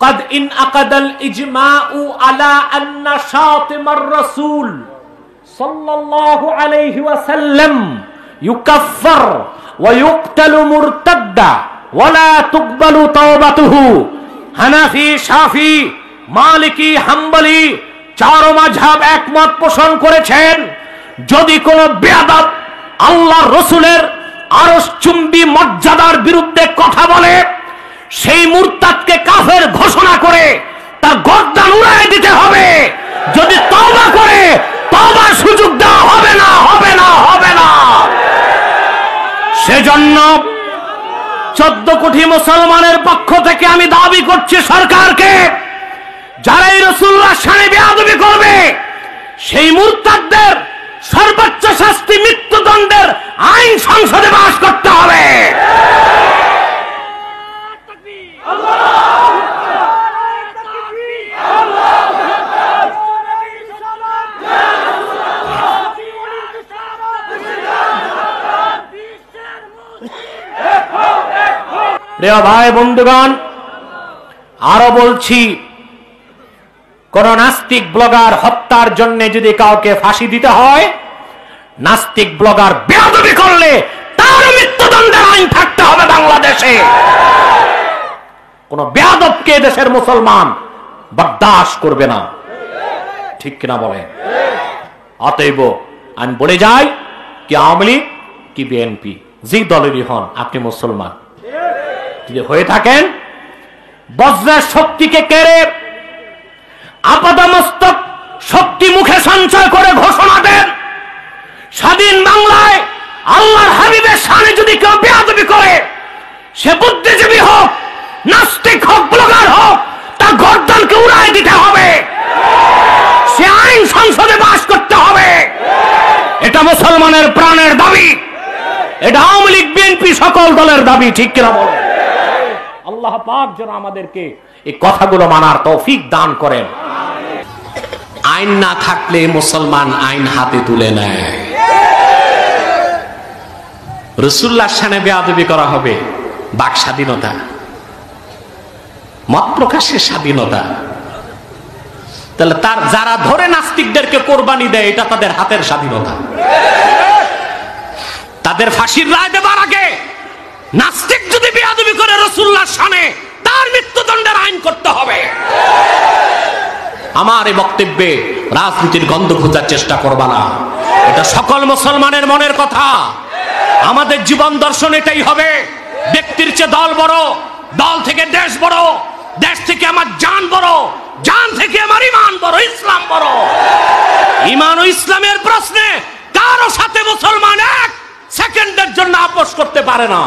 قد انعقد الإجماع على أن شاطم الرسول صلى الله عليه وسلم يكفر ويقتل مرتدا ولا تقبل توبته হানাফি শাফি মালিকি হাম্বলি চার মাঝহাব একমত পোষণ করেছেন যদি কোন বেয়াদব আল্লাহ রসুলের আরস চুম্বি মর্যাদার বিরুদ্ধে কথা বলে সেই মুরতাদকে কাফের ঘোষণা করে তার গর্দান উড়াই দিতে হবে। যদি তওবা করে, তওবার সুযোগ দেওয়া হবে না হবে না হবে না। সেজন্য চোদ্দ কোটি মুসলমানের পক্ষ থেকে আমি দাবি করছি সরকারকে যারা এই রসুল্লাহ সানে বেয়াদবি করবে, সেই মুরতাদদের সর্বোচ্চ শাস্তি মৃত্যুদণ্ডের আইন সংসদে প্রিয় ভাই, বন্ধুগণ, আরও বলছি, কোন নাস্তিক ব্লগার হত্যার জন্য যদি কাউকে ফাঁসি দিতে হয়, নাস্তিক ব্লগার বেয়াদবি করলে তার মৃত্যুদণ্ডের আইন থাকতে হবে বাংলাদেশে। কোন বেয়াদবকে দেশের মুসলমান বরদাস্ত করবে না। ঠিক কিনা বলে অতএব আমি বলে যাই, কি আওয়ামী লীগ, কি বিএনপি, যে দলেরই হন, আপনি মুসলমান। যদি হয়ে থাকেন, বজ্রের শক্তিকে কেড়ে আপাদমস্তক শক্তি মুখে সঞ্চয় করে ঘোষণা দেন। স্বাধীন বাংলায় আল্লাহর হাবিবের সামনে যদি কেউ বেয়াদবি করে, সে বুদ্ধিজীবী হোক, নাস্তিক হোক, ব্লগার হোক, তার গর্দনকে উড়াই দিতে হবে। সে আইন সংসদে বাস করতে হবে। এটা মুসলমানের প্রাণের দাবি। এটা আওয়ামী লীগ, বিএনপি সকল দলের দাবি, ঠিক কিনা বলে? আল্লাহ পাক যেন আমাদেরকে এই কথাগুলো মানার তৌফিক দান করেন। আইন না থাকলে মুসলমান আইন হাতে তুলে নেয়। রসুল্লাহ সানে বেয়াদবি করা হবে, বাক স্বাধীনতা। মত প্রকাশের স্বাধীনতা। তাহলে তার যারা ধরে নাস্তিকদেরকে কোরবানি দেয়, এটা তাদের হাতের স্বাধীনতা। তাদের ফাঁসির রায় দেবার আগে নাস্তিক যদি বেয়াদবি করে রসুল্লাহ সানে তার মৃত্যুদণ্ডের আইন করতে হবে। আমার এই বক্তব্যে রাজনীতির গন্ধ খোঁজার চেষ্টা করবা না। এটা সকল মুসলমানের মনের কথা। আমাদের জীবন দর্শন এটাই হবে। ব্যক্তির চেয়ে দল বড়, দল থেকে দেশ বড়, দেশ থেকে আমার জান বড়, জান থেকে আমার ইমান বড়, ইসলাম বড়। ইমান ও ইসলামের প্রশ্নে জন্য আপোষ করতে পারে না।